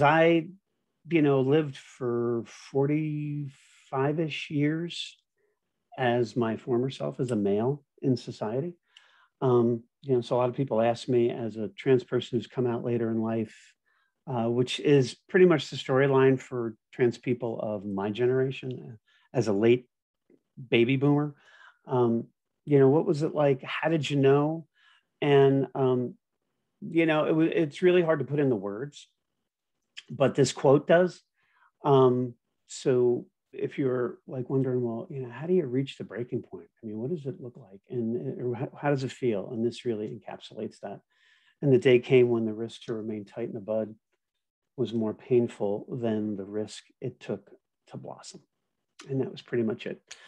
I, you know, lived for 45 ish years as my former self as a male in society. Um, you know, so a lot of people ask me as a trans person who's come out later in life, uh, which is pretty much the storyline for trans people of my generation uh, as a late baby boomer. Um, you know, what was it like? How did you know? And um, you know, it, it's really hard to put in the words, but this quote does. Um, so if you're like wondering, well, you know, how do you reach the breaking point? I mean, what does it look like, and how, how does it feel? And this really encapsulates that. And the day came when the risk to remain tight in the bud was more painful than the risk it took to blossom. And that was pretty much it.